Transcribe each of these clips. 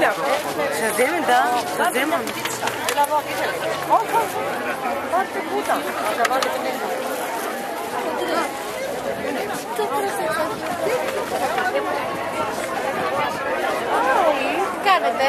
Σας δίνουν τα, σας δίνουν. Τι κάνετε.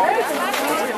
何?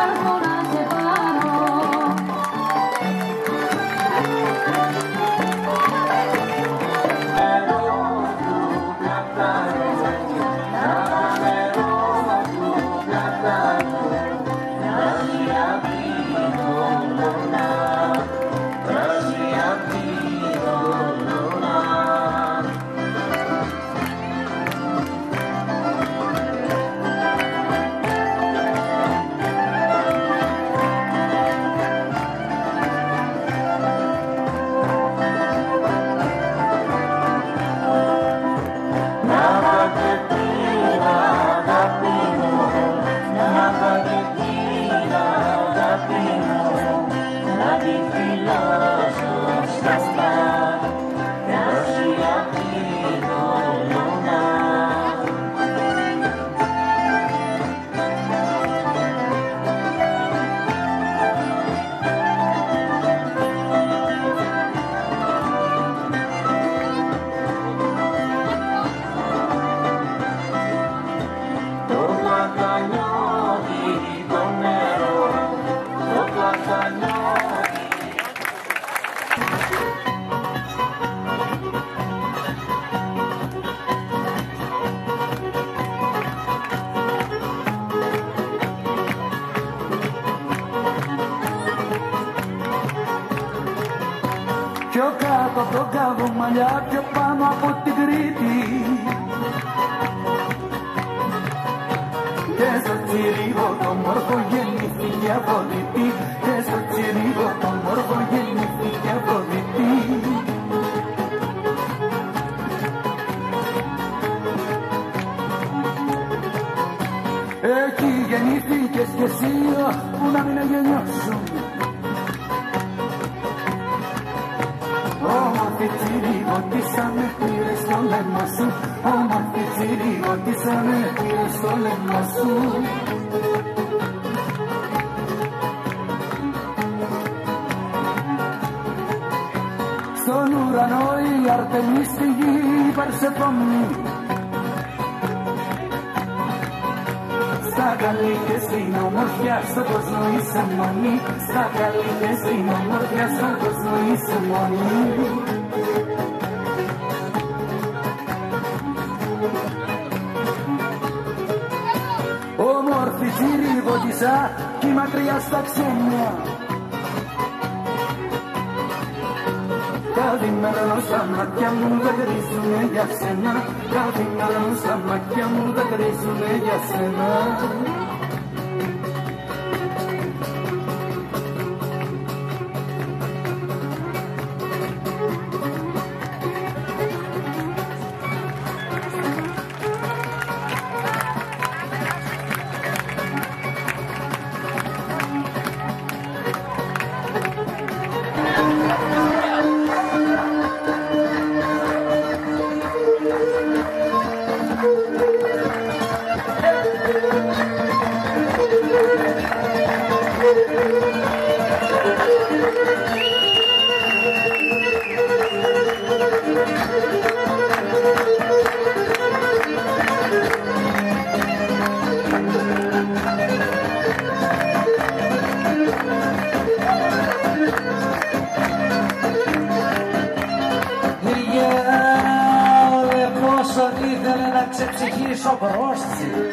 I'll hold on. Έχει και γεννήθηκε Εκεί γεννήθηκες κι που να μην εγενιώσουν. Όμορφη τσιριγωτήσα με πήρε στο λαιμό σου. Όμορφη πήρε στο λαιμό σου. Αποτελεί στη γη παρσεφόμη Στα καλή και στην ομορφιά στον κόσμο είσαι μόνη Στα καλή και στην ομορφιά στον κόσμο είσαι μόνη Όμορφη τσίρι βοτισά κι μακριά στα ξένια. Κάτι μέλλον στα μάτια μου δεν κρίσουνε για σένα. Κάτι μέλλον στα μάτια μου δεν κρίσουνε για σένα. só para